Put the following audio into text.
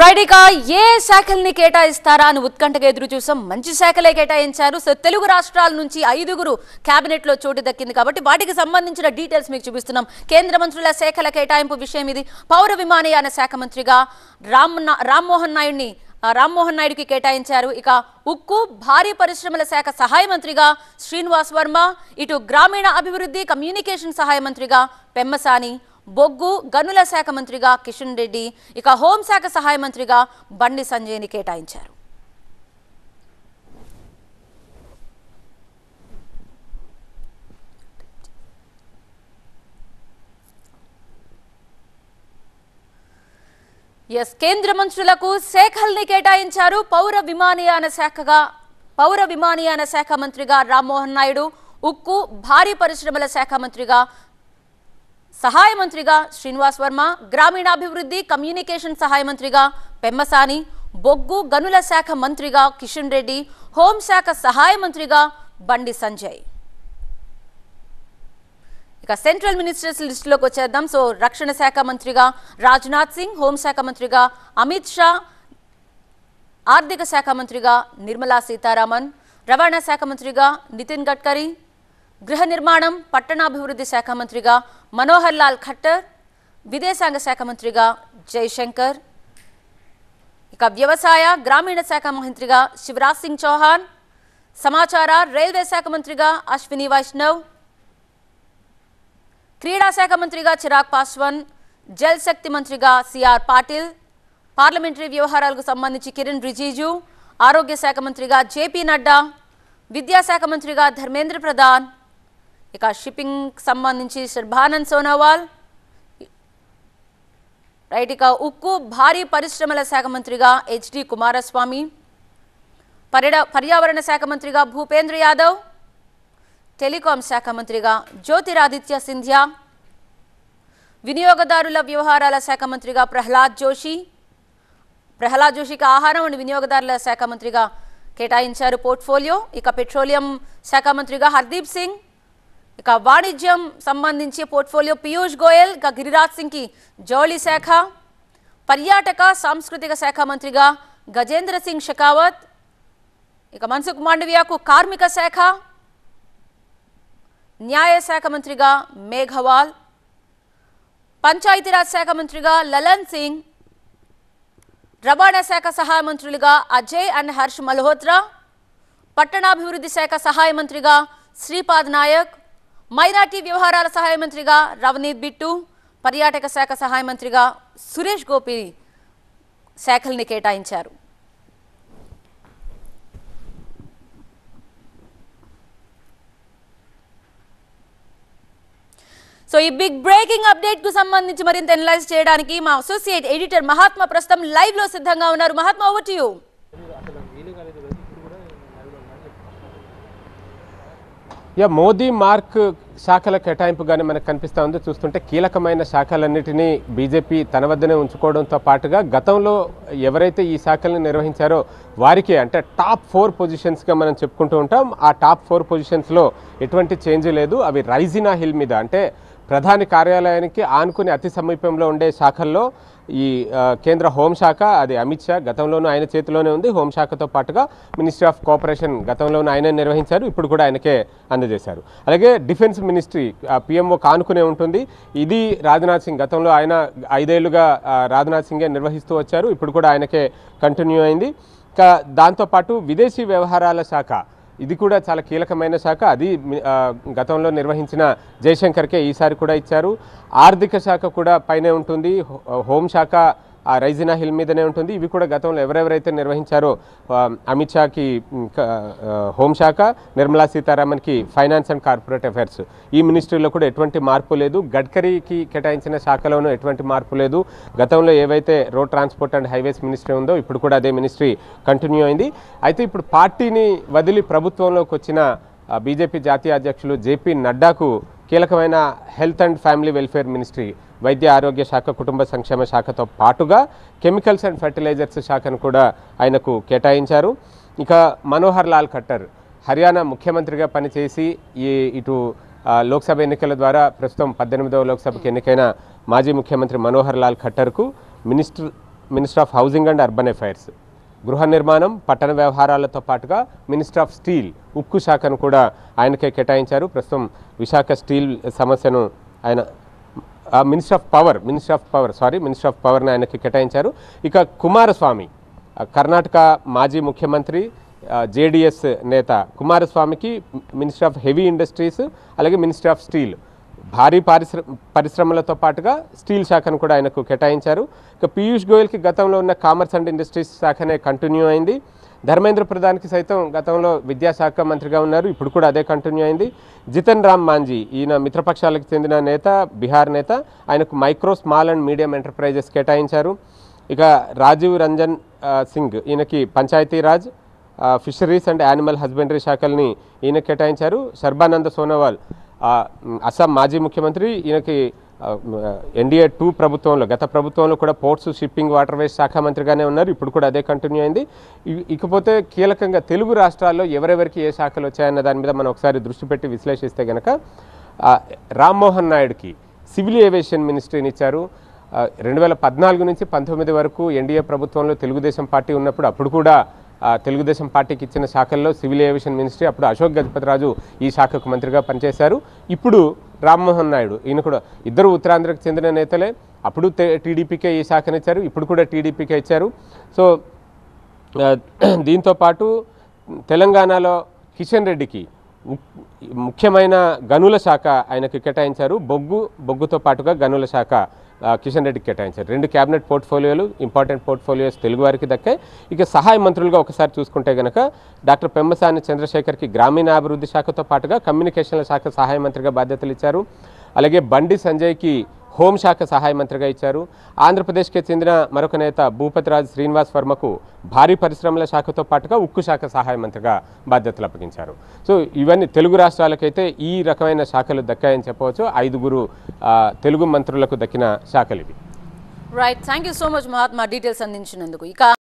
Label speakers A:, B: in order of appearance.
A: Right ఇక ఏ శాఖల్ని కేటాయిస్తారా అని ఉత్కంఠగా ఎదురు చూసాం. మంచి శాఖలే కేటాయించారు. సో తెలుగు రాష్ట్రాల నుంచి ఐదుగురు కేబినెట్లో చోటు దక్కింది కాబట్టి వాటికి సంబంధించిన డీటెయిల్స్ మీకు చూపిస్తున్నాం. కేంద్ర మంత్రుల శాఖల కేటాయింపు విషయం ఇది. పౌర విమానయాన శాఖ మంత్రిగా రామ్ రామ్మోహన్ నాయుడిని రామ్మోహన్ నాయుడుకి కేటాయించారు. ఇక ఉక్కు భారీ పరిశ్రమల శాఖ సహాయ మంత్రిగా శ్రీనివాస్ వర్మ ఇటు గ్రామీణ అభివృద్ధి కమ్యూనికేషన్ సహాయ మంత్రిగా పెమ్మసాని బొగ్గు గనుల శాఖ మంత్రిగా కిషన్ రెడ్డి ఇక హోంశాఖ సహాయ మంత్రిగా బండి సంజయ్ని కేటాయించారు. ఎస్ కేంద్ర మంత్రులకు శాఖల్ని కేటాయించారు పౌర విమానయాన శాఖగా పౌర విమానయాన శాఖ మంత్రిగా రామ్మోహన్ నాయుడు ఉక్కు భారీ పరిశ్రమల శాఖ మంత్రిగా సహాయ మంత్రిగా శ్రీనివాస్ వర్మ గ్రామీణాభివృద్ధి కమ్యూనికేషన్ సహాయ మంత్రిగా పెమ్మసాని బొగ్గు గనుల శాఖ మంత్రిగా కిషన్ రెడ్డి హోంశాఖ సహాయ మంత్రిగా బండి సంజయ్. ఇక సెంట్రల్ మినిస్టర్స్ లిస్టులోకి వచ్చేద్దాం. సో రక్షణ శాఖ మంత్రిగా రాజ్నాథ్ సింగ్ హోంశాఖ మంత్రిగా అమిత్ షా ఆర్థిక శాఖ మంత్రిగా నిర్మలా సీతారామన్ రవాణా శాఖ మంత్రిగా నితిన్ గడ్కరీ గృహ నిర్మాణం పట్టణాభివృద్ధి శాఖ మంత్రిగా మనోహర్ లాల్ ఖట్టర్ విదేశాంగ శాఖ మంత్రిగా జైశంకర్ ఇక వ్యవసాయ గ్రామీణ శాఖ మంత్రిగా శివరాజ్ సింగ్ చౌహాన్ సమాచార రైల్వే శాఖ మంత్రిగా అశ్విని వైష్ణవ్ క్రీడా శాఖ మంత్రిగా చిరాగ్ పాస్వాన్ జల్ శక్తి మంత్రిగా సిఆర్ పాటిల్ పార్లమెంటరీ వ్యవహారాలకు సంబంధించి కిరణ్ రిజిజు ఆరోగ్య శాఖ మంత్రిగా జేపీ నడ్డా విద్యాశాఖ మంత్రిగా ధర్మేంద్ర ప్రధాన్ ఇక షిప్పింగ్ సంబంధించి శర్భానంద్ సోనోవాల్. రైట్ ఇక ఉక్కు భారీ పరిశ్రమల శాఖ మంత్రిగా హెచ్డి కుమారస్వామి. పర్యట పర్యావరణ శాఖ మంత్రిగా భూపేంద్ర యాదవ్. టెలికాం శాఖ మంత్రిగా జ్యోతిరాదిత్య సింధ్యా. వినియోగదారుల వ్యవహారాల శాఖ మంత్రిగా ప్రహ్లాద్ జోషి. ప్రహ్లాద్ జోషికి ఆహారం అండ్ వినియోగదారుల శాఖ మంత్రిగా కేటాయించారు పోర్ట్ఫోలియో. ఇక పెట్రోలియం శాఖ మంత్రిగా హర్దీప్ సింగ్. ఇక వాణిజ్యం సంబంధించి పోర్ట్ఫోలియో పీయూష్ గోయల్ ఇక గిరిరాజ్ సింగ్కి జౌళి శాఖ పర్యాటక సాంస్కృతిక శాఖ మంత్రిగా గజేంద్ర సింగ్ షెకావత్ ఇక మన్సుఖ్ మాండవియాకు కార్మిక శాఖ న్యాయశాఖ మంత్రిగా మేఘవాల్ పంచాయతీరాజ్ శాఖ మంత్రిగా లలన్ సింగ్ రవాణా శాఖ సహాయ మంత్రులుగా అజయ్ అండ్ హర్ష్ మల్హోత్రా పట్టణాభివృద్ధి శాఖ సహాయ మంత్రిగా శ్రీపాద్ నాయక్ మైనార్టీ వ్యవహారాల సహాయ మంత్రిగా రవనీత్ బిట్టు పర్యాటక శాఖ సహాయ మంత్రిగా సురేష్ గోపి శాఖల్ని కేటాయించారు. సో ఈ బిగ్ బ్రేకింగ్ అప్డేట్కు సంబంధించి మరింత ఎనలైజ్ చేయడానికి మా అసోసియేట్ ఎడిటర్ మహాత్మా ప్రస్తుతం లైవ్లో సిద్ధంగా ఉన్నారు. మహాత్మా ఓవర్ టు యూ
B: యా మోదీ మార్క్ శాఖల కేటాయింపుగానే మనకు కనిపిస్తూ ఉంది. చూస్తుంటే కీలకమైన శాఖలన్నిటినీ బీజేపీ తన వద్దనే ఉంచుకోవడంతో పాటుగా గతంలో ఎవరైతే ఈ శాఖల్ని నిర్వహించారో వారికి అంటే టాప్ ఫోర్ పొజిషన్స్గా మనం చెప్పుకుంటూ ఉంటాం. ఆ టాప్ ఫోర్ పొజిషన్స్లో ఎటువంటి చేంజ్ లేదు. అవి రైజినా హిల్ మీద అంటే ప్రధాని కార్యాలయానికి ఆనుకుని అతి సమీపంలో ఉండే శాఖల్లో ఈ కేంద్ర హోంశాఖ అది అమిత్ షా గతంలోనూ ఆయన చేతిలోనే ఉంది. హోంశాఖతో పాటుగా మినిస్ట్రీ ఆఫ్ కోఆపరేషన్ గతంలోనూ ఆయన నిర్వహించారు. ఇప్పుడు కూడా ఆయనకే అందజేశారు. అలాగే డిఫెన్స్ మినిస్ట్రీ పిఎంఓ కానుకునే ఉంటుంది. ఇది రాజ్నాథ్ సింగ్ గతంలో ఆయన ఐదేళ్ళుగా రాజ్నాథ్ సింగే నిర్వహిస్తూ వచ్చారు. ఇప్పుడు కూడా ఆయనకే కంటిన్యూ అయింది. ఇంకా దాంతోపాటు విదేశీ వ్యవహారాల శాఖ ఇది కూడా చాలా కీలకమైన శాఖ. అది గతంలో నిర్వహించిన జయశంకర్కే ఈసారి కూడా ఇచ్చారు. ఆర్థిక శాఖ కూడా పైనే ఉంటుంది. హోంశాఖ ఆ రైజినా హిల్ మీదనే ఉంటుంది. ఇవి కూడా గతంలో ఎవరెవరైతే నిర్వహించారో అమిత్ షాకి హోంశాఖ నిర్మలా సీతారామన్కి ఫైనాన్స్ అండ్ కార్పొరేట్ అఫైర్స్. ఈ మినిస్ట్రీలో కూడా ఎటువంటి మార్పు లేదు. గడ్కరీకి కేటాయించిన శాఖలోనూ ఎటువంటి మార్పు లేదు. గతంలో ఏవైతే road transport and highways ministry ఉందో ఇప్పుడు కూడా అదే మినిస్ట్రీ కంటిన్యూ అయింది. అయితే ఇప్పుడు పార్టీని వదిలి ప్రభుత్వంలోకి వచ్చిన బీజేపీ జాతీయ అధ్యక్షులు జేపీ నడ్డాకు కీలకమైన health and family welfare ministry వైద్య ఆరోగ్య శాఖ కుటుంబ సంక్షేమ శాఖతో పాటుగా కెమికల్స్ అండ్ ఫర్టిలైజర్స్ శాఖను కూడా ఆయనకు కేటాయించారు. ఇక మనోహర్ లాల్ ఖట్టర్ హర్యానా ముఖ్యమంత్రిగా పనిచేసి ఈ ఇటు లోక్సభ ఎన్నికల ద్వారా ప్రస్తుతం పద్దెనిమిదవ లోక్సభకు ఎన్నికైన మాజీ ముఖ్యమంత్రి Manohar Lal ఖట్టర్కు minister minister of housing and urban affairs. గృహ నిర్మాణం పట్టణ వ్యవహారాలతో పాటుగా మినిస్టర్ ఆఫ్ స్టీల్ ఉక్కు శాఖను కూడా ఆయనకే కేటాయించారు. ప్రస్తుతం విశాఖ స్టీల్ సమస్యను ఆయన minister of power minister of power sorry minister of పవర్ని ఆయనకి కేటాయించారు. ఇక కుమారస్వామి కర్ణాటక మాజీ ముఖ్యమంత్రి జేడిఎస్ నేత కుమారస్వామికి మినిస్టర్ ఆఫ్ హెవీ ఇండస్ట్రీస్ అలాగే మినిస్టర్ ఆఫ్ స్టీల్ భారీ పారిశ్ర పరిశ్రమలతో పాటుగా స్టీల్ శాఖను కూడా ఆయనకు కేటాయించారు. ఇక పీయూష్ గోయల్కి గతంలో ఉన్న కామర్స్ అండ్ ఇండస్ట్రీస్ శాఖనే కంటిన్యూ అయింది. ధర్మేంద్ర ప్రధాన్కి సైతం గతంలో విద్యాశాఖ మంత్రిగా ఉన్నారు. ఇప్పుడు కూడా అదే కంటిన్యూ అయింది. జితన్ రామ్ మాంజీ ఈయన మిత్రపక్షాలకు చెందిన నేత బీహార్ నేత ఆయనకు micro small and medium enterprises కేటాయించారు. ఇక రాజీవ్ రంజన్ సింగ్ ఈయనకి Panchayati Raj fisheries and animal husbandry శాఖల్ని ఈయన కేటాయించారు. సర్బానంద సోనోవాల్ అస్సాం మాజీ ముఖ్యమంత్రి ఈయనకి ఎన్డీఏ టూ ప్రభుత్వంలో గత ప్రభుత్వంలో కూడా పోర్ట్స్ షిప్పింగ్ వాటర్వేస్ శాఖ మంత్రిగానే ఉన్నారు. ఇప్పుడు కూడా అదే కంటిన్యూ అయింది. ఇకపోతే కీలకంగా తెలుగు రాష్ట్రాల్లో ఎవరెవరికి ఏ శాఖలు వచ్చాయన్న దాని మీద మనం ఒకసారి దృష్టి పెట్టి విశ్లేషిస్తే కనుక రామ్మోహన్ నాయుడుకి సివిల్ ఏవియేషన్ మినిస్ట్రీని ఇచ్చారు. రెండు వేల పద్నాలుగు నుంచి పంతొమ్మిది వరకు ఎన్డీఏ ప్రభుత్వంలో తెలుగుదేశం పార్టీ ఉన్నప్పుడు అప్పుడు కూడా తెలుగుదేశం పార్టీకి ఇచ్చిన శాఖల్లో సివిల్ ఏవియేషన్ మినిస్ట్రీ అప్పుడు అశోక్ గజపతిరాజు ఈ శాఖకు మంత్రిగా పనిచేశారు. ఇప్పుడు రామ్మోహన్ నాయుడు ఈయన కూడా ఇద్దరు ఉత్తరాంధ్రకు చెందిన నేతలే. అప్పుడు టీడీపీకే ఈ శాఖనిచ్చారు ఇప్పుడు కూడా టీడీపీకే ఇచ్చారు. సో దీంతోపాటు దీంతో పాటు తెలంగాణలో కిషన్ రెడ్డికి ముఖ్యమైన గనుల శాఖ ఆయనకు కేటాయించారు. బొగ్గు బొగ్గుతో పాటుగా గనుల శాఖ కిషన్ రెడ్డికి కేటాయించారు. రెండు క్యాబినెట్ పోర్ట్ఫోలియోలు ఇంపార్టెంట్ పోర్ట్ఫోలియోస్ తెలుగు వారికి దక్కాయి. ఇక సహాయ మంత్రులుగా ఒకసారి చూసుకుంటే గనక డాక్టర్ పెమ్మసాని చంద్రశేఖర్కి గ్రామీణాభివృద్ధి శాఖతో పాటుగా కమ్యూనికేషన్ల శాఖ సహాయ మంత్రిగా బాధ్యతలు ఇచ్చారు. అలాగే బండి సంజయ్కి హోంశాఖ సహాయ మంత్రిగా ఇచ్చారు. ఆంధ్రప్రదేశ్కి చెందిన మరొక నేత భూపతిరాజ్ శ్రీనివాస్ వర్మకు భారీ పరిశ్రమల శాఖతో పాటుగా ఉక్కు శాఖ సహాయ మంత్రిగా బాధ్యతలు అప్పగించారు. సో ఇవన్నీ తెలుగు రాష్ట్రాలకైతే ఈ రకమైన శాఖలు దక్కాయని చెప్పవచ్చు. ఐదుగురు తెలుగు మంత్రులకు దక్కిన శాఖలు ఇవి
A: right thank you so much Mahatma details అందించినందుకు. ఇక